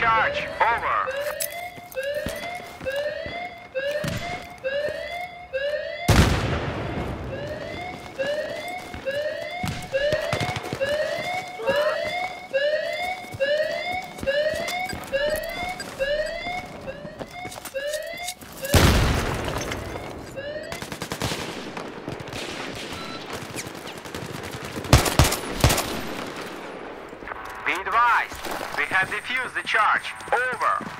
charge. Over. Advised. We have defused the charge. Over.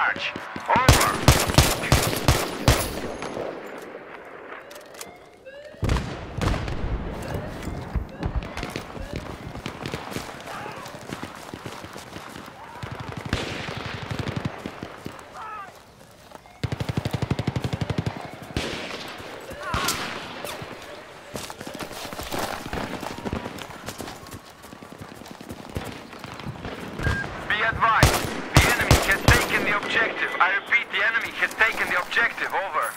charge. Objective. Over.